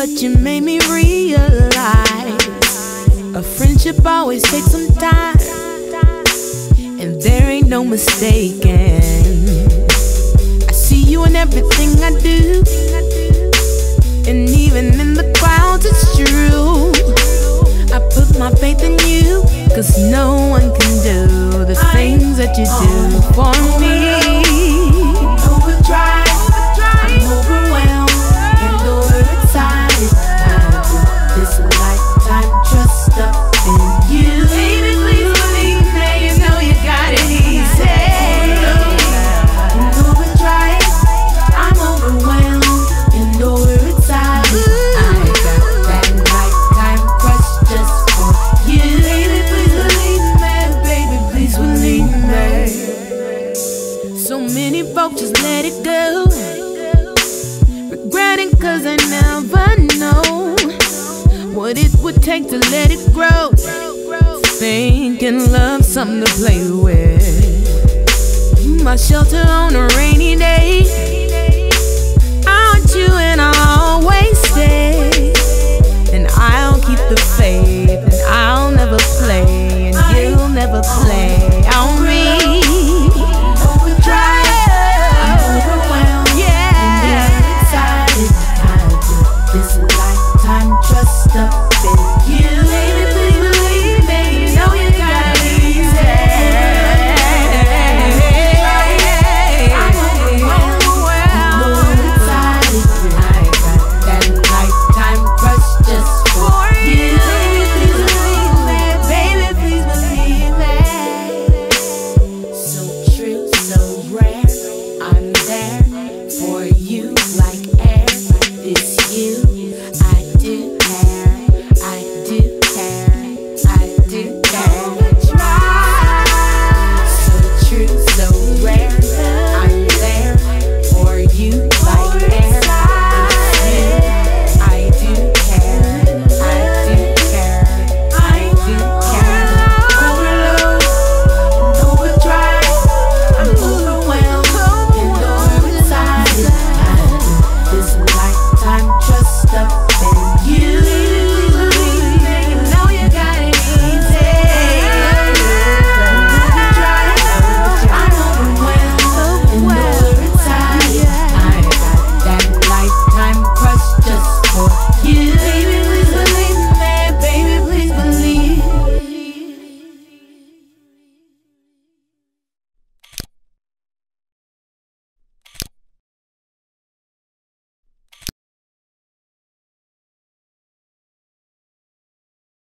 But you made me realize a friendship always takes some time, and there ain't no mistaking. I see you in everything I do, what it would take to let it grow. Thinking love something to play with. My shelter on a rainy day. time, trust up in you. Baby, please